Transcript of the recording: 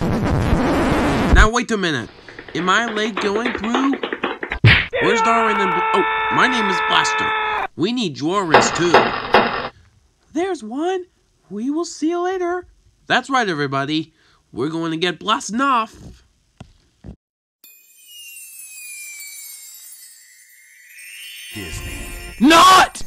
Now wait a minute. Am I late going through? Where's Darwin and... Bl- oh, my name is Blaster. We need Juarez too. There's one. We will see you later. That's right, everybody. We're going to get blasted off. Disney. Not!